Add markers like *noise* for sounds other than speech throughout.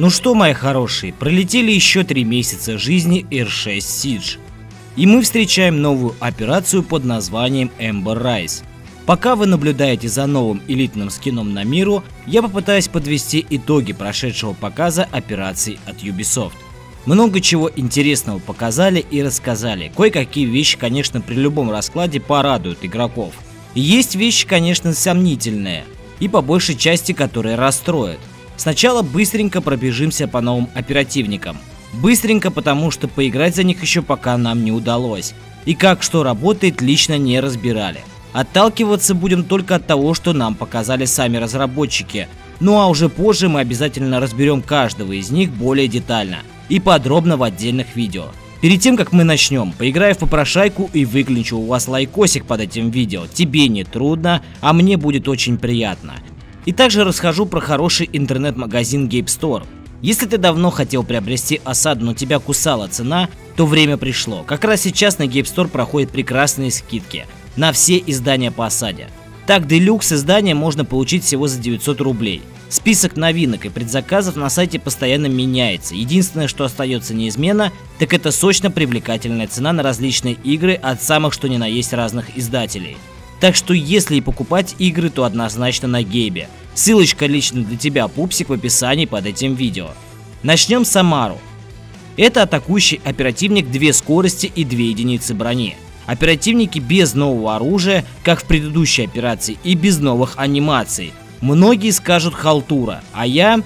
Ну что, мои хорошие, пролетели еще три месяца жизни R6 Siege. И мы встречаем новую операцию под названием Ember Rise. Пока вы наблюдаете за новым элитным скином на миру, я попытаюсь подвести итоги прошедшего показа операций от Ubisoft. Много чего интересного показали и рассказали. Кое-какие вещи, конечно, при любом раскладе порадуют игроков. есть вещи, конечно, сомнительные, и по большей части, которые расстроят. Сначала быстренько пробежимся по новым оперативникам. Быстренько, потому что поиграть за них еще пока нам не удалось. И как что работает, лично не разбирали. Отталкиваться будем только от того, что нам показали сами разработчики. Ну а уже позже мы обязательно разберем каждого из них более детально и подробно в отдельных видео. Перед тем, как мы начнем, поиграю в попрошайку и выключу у вас лайкосик под этим видео. Тебе не трудно, а мне будет очень приятно. И также расскажу про хороший интернет-магазин Gape Store. Если ты давно хотел приобрести осаду, но тебя кусала цена, то время пришло. Как раз сейчас на Gape Store проходят прекрасные скидки на все издания по осаде. Так, делюкс издания можно получить всего за 900 рублей. Список новинок и предзаказов на сайте постоянно меняется. Единственное, что остается неизменно, так это сочно привлекательная цена на различные игры от самых что ни на есть разных издателей. Так что если и покупать игры, то однозначно на Гейбе. Ссылочка лично для тебя, пупсик, в описании под этим видео. Начнем с Амару. Это атакующий оперативник 2 скорости и 2 единицы брони. Оперативники без нового оружия, как в предыдущей операции, и без новых анимаций. Многие скажут халтура, а я...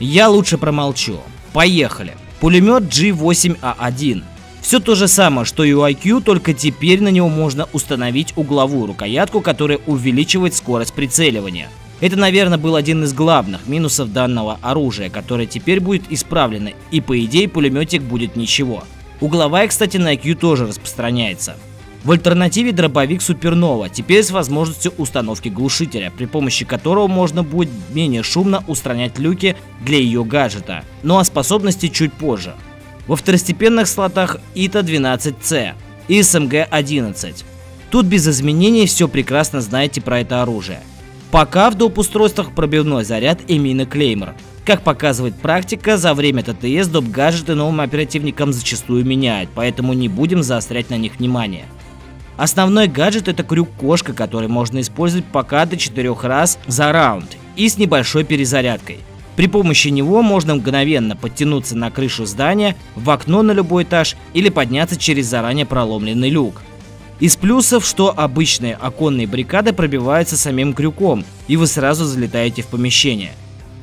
Я лучше промолчу. Поехали. Пулемет G8A1. Все то же самое, что и у IQ, только теперь на него можно установить угловую рукоятку, которая увеличивает скорость прицеливания. Это, наверное, был один из главных минусов данного оружия, которое теперь будет исправлено, и по идее пулеметик будет ничего. Угловая, кстати, на IQ тоже распространяется. В альтернативе дробовик Супернова, теперь с возможностью установки глушителя, при помощи которого можно будет менее шумно устранять люки для ее гаджета. Ну а способности чуть позже. Во второстепенных слотах ИТа-12С и СМГ-11. Тут без изменений все прекрасно знаете про это оружие. Пока в доп. устройствах пробивной заряд и мины Клеймор. Как показывает практика, за время ТТС доп. гаджеты новым оперативникам зачастую меняют, поэтому не будем заострять на них внимание. Основной гаджет это крюк-кошка, который можно использовать пока до 4 раз за раунд и с небольшой перезарядкой. При помощи него можно мгновенно подтянуться на крышу здания, в окно на любой этаж или подняться через заранее проломленный люк. Из плюсов, что обычные оконные баррикады пробиваются самим крюком, и вы сразу залетаете в помещение.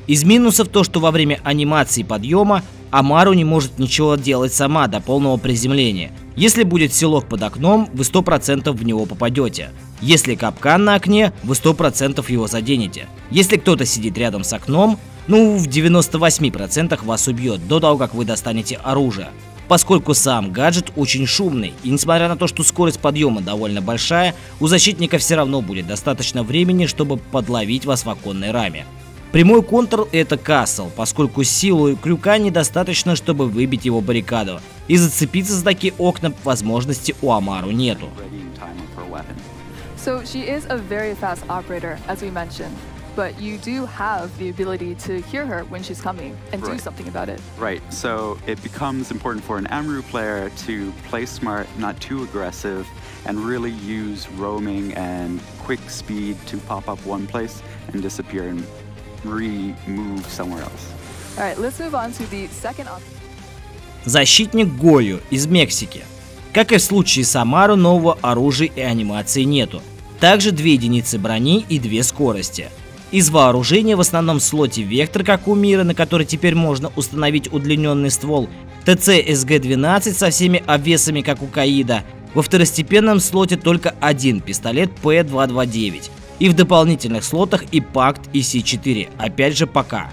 Из минусов то, что во время анимации подъема Амару не может ничего делать сама до полного приземления. Если будет селок под окном, вы 100% в него попадете. Если капкан на окне, вы 100% его заденете. Если кто-то сидит рядом с окном, ну в 98% вас убьет до того, как вы достанете оружие. Поскольку сам гаджет очень шумный, и несмотря на то, что скорость подъема довольно большая, у защитника все равно будет достаточно времени, чтобы подловить вас в оконной раме. Прямой контур это Касл, поскольку силу крюка недостаточно, чтобы выбить его баррикаду, и зацепиться за такие окна возможности у Амару нету. So she is a very fast operator, as we mentioned. but you do have the ability to hear her when she's coming and right. do something about it. Right. So it becomes important for an Amru player to play smart, not too aggressive, and really use roaming and quick speed to pop up one place and disappear and re-move somewhere else. All right, let's move on to the second option. Защитник Гою из Мексики. Как и в случае с Амару, нового оружия и анимации нету. Также две единицы брони и две скорости. Из вооружения в основном слоте Вектор, как у Мира, на который теперь можно установить удлиненный ствол, ТЦ СГ-12 со всеми обвесами, как у Каида. Во второстепенном слоте только один пистолет П-229. И в дополнительных слотах и Пакт, и С-4, опять же пока.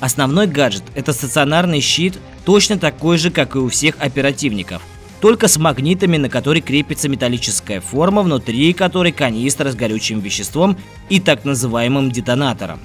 Основной гаджет это стационарный щит, точно такой же, как и у всех оперативников только с магнитами, на который крепится металлическая форма, внутри которой канистра с горючим веществом и так называемым детонатором.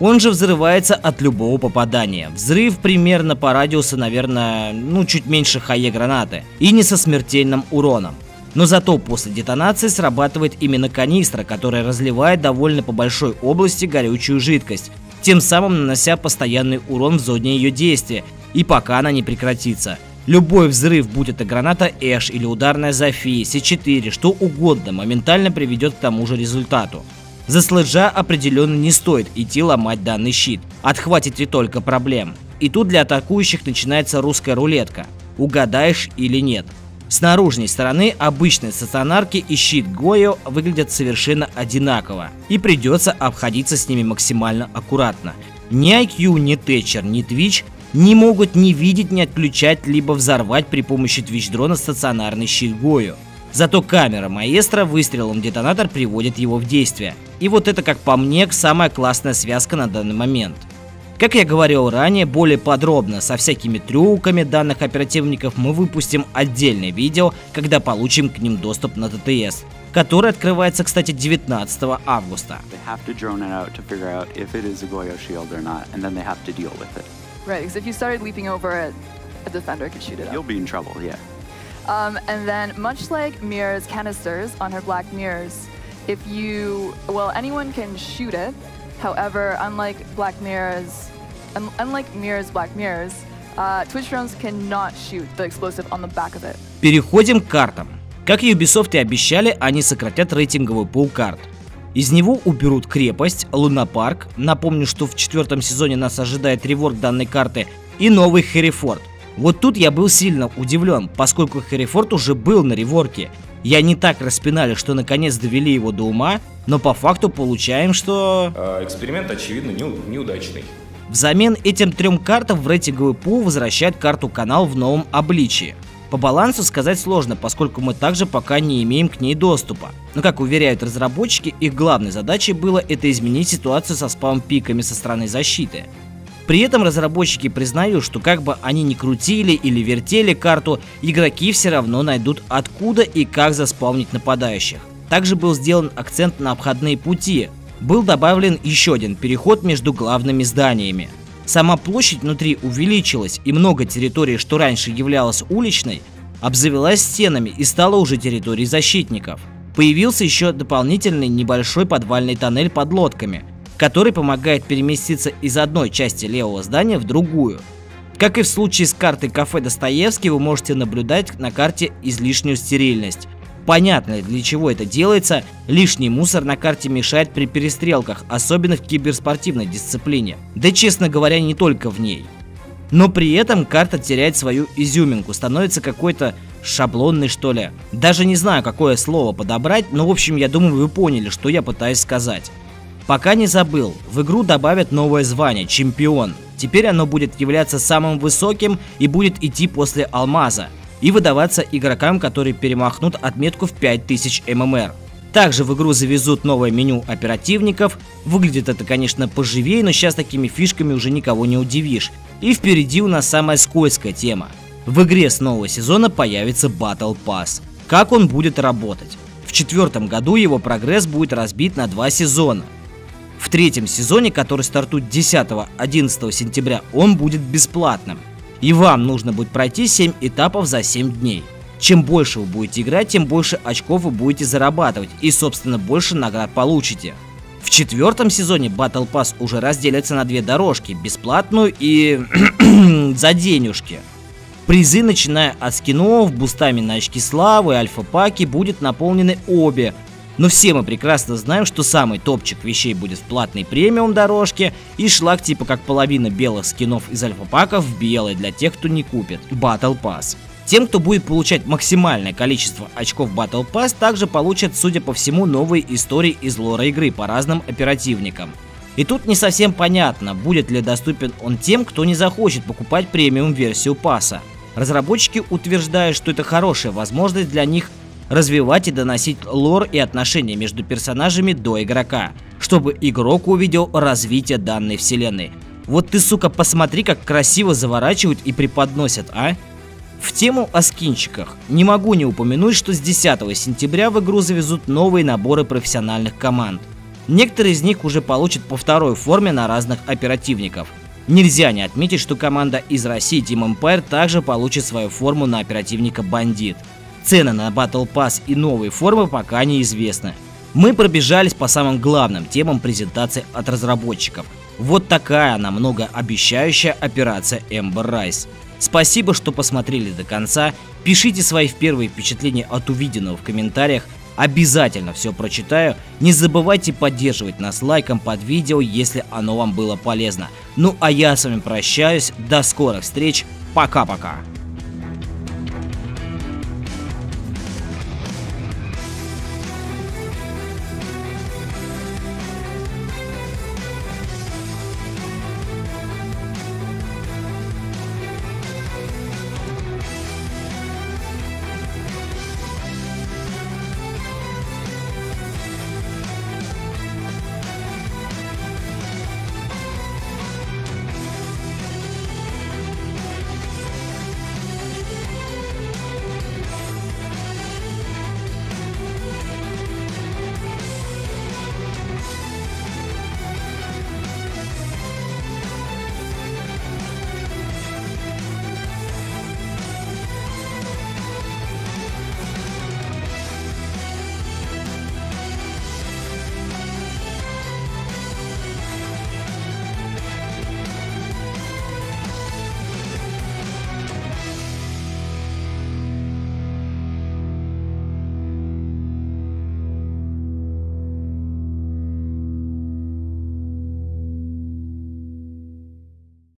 Он же взрывается от любого попадания. Взрыв примерно по радиусу, наверное, ну чуть меньше хае гранаты и не со смертельным уроном. Но зато после детонации срабатывает именно канистра, которая разливает довольно по большой области горючую жидкость, тем самым нанося постоянный урон в зоне ее действия, и пока она не прекратится. Любой взрыв, будь это граната Эш или ударная Зофия, С4, что угодно, моментально приведет к тому же результату. За слэджа определенно не стоит идти ломать данный щит, отхватит ли только проблем. И тут для атакующих начинается русская рулетка, угадаешь или нет. С наружной стороны обычные стационарки и щит Гойо выглядят совершенно одинаково, и придется обходиться с ними максимально аккуратно. Ни IQ, ни Тэтчер, ни Twitch не могут ни видеть, ни отключать, либо взорвать при помощи Twitch-дрона стационарный щит Гойо. Зато камера маэстро выстрелом детонатор приводит его в действие. И вот это, как по мне, самая классная связка на данный момент – как я говорил ранее, более подробно со всякими трюками данных оперативников мы выпустим отдельное видео, когда получим к ним доступ на ТТС, который открывается, кстати, 19 августа. Right, because if you started leaping over it, a defender could shoot it up. You'll be in trouble, yeah. Um, and then, much like Mira's canisters on her black mirrors, if you, well, anyone can shoot it, However, unlike Black Mirror's, un unlike Mirror's Black Mirrors, uh, Twitch drones cannot shoot the explosive on the back of it. Переходим к картам. Как Ubisoft и обещали, они сократят рейтинговый пул карт. Из него уберут крепость, лунопарк, напомню, что в четвертом сезоне нас ожидает реворк данной карты, и новый Хэррифорд. Вот тут я был сильно удивлен, поскольку Хэррифорд уже был на реворке, я не так распинали, что наконец довели его до ума, но по факту получаем, что... А, эксперимент, очевидно, неудачный. Взамен этим трем картам в рейтинговый пул возвращают карту канал в новом обличии. По балансу сказать сложно, поскольку мы также пока не имеем к ней доступа. Но как уверяют разработчики, их главной задачей было это изменить ситуацию со спам-пиками со стороны защиты. При этом разработчики признают, что как бы они ни крутили или вертели карту, игроки все равно найдут откуда и как заспавнить нападающих. Также был сделан акцент на обходные пути. Был добавлен еще один переход между главными зданиями. Сама площадь внутри увеличилась, и много территорий, что раньше являлась уличной, обзавелась стенами и стала уже территорией защитников. Появился еще дополнительный небольшой подвальный тоннель под лодками – который помогает переместиться из одной части левого здания в другую. Как и в случае с картой кафе Достоевский, вы можете наблюдать на карте излишнюю стерильность. Понятно, для чего это делается, лишний мусор на карте мешает при перестрелках, особенно в киберспортивной дисциплине. Да честно говоря, не только в ней. Но при этом карта теряет свою изюминку, становится какой-то шаблонный что ли. Даже не знаю, какое слово подобрать, но в общем я думаю вы поняли, что я пытаюсь сказать. Пока не забыл, в игру добавят новое звание – чемпион. Теперь оно будет являться самым высоким и будет идти после алмаза и выдаваться игрокам, которые перемахнут отметку в 5000 ММР. Также в игру завезут новое меню оперативников. Выглядит это, конечно, поживее, но сейчас такими фишками уже никого не удивишь. И впереди у нас самая скользкая тема. В игре с нового сезона появится Battle Pass. Как он будет работать? В четвертом году его прогресс будет разбит на два сезона. В третьем сезоне, который стартует 10-11 сентября, он будет бесплатным. И вам нужно будет пройти 7 этапов за 7 дней. Чем больше вы будете играть, тем больше очков вы будете зарабатывать и, собственно, больше наград получите. В четвертом сезоне Battle Pass уже разделится на две дорожки, бесплатную и *clears throat* за денежки. Призы, начиная от скинов, бустами на очки славы, альфа-паки, будут наполнены обе, но все мы прекрасно знаем, что самый топчик вещей будет в платной премиум дорожке и шлак типа как половина белых скинов из альфа-паков в белый для тех, кто не купит. Battle Pass. Тем, кто будет получать максимальное количество очков Battle Pass, также получат, судя по всему, новые истории из лора игры по разным оперативникам. И тут не совсем понятно, будет ли доступен он тем, кто не захочет покупать премиум версию пасса. Разработчики утверждают, что это хорошая возможность для них развивать и доносить лор и отношения между персонажами до игрока, чтобы игрок увидел развитие данной вселенной. Вот ты, сука, посмотри, как красиво заворачивают и преподносят, а? В тему о скинчиках. Не могу не упомянуть, что с 10 сентября в игру завезут новые наборы профессиональных команд. Некоторые из них уже получат по второй форме на разных оперативников. Нельзя не отметить, что команда из России Team Empire также получит свою форму на оперативника Бандит – Цены на Battle Pass и новые формы пока неизвестны. Мы пробежались по самым главным темам презентации от разработчиков. Вот такая она многообещающая операция Ember Rise. Спасибо, что посмотрели до конца. Пишите свои первые впечатления от увиденного в комментариях. Обязательно все прочитаю. Не забывайте поддерживать нас лайком под видео, если оно вам было полезно. Ну а я с вами прощаюсь. До скорых встреч. Пока-пока.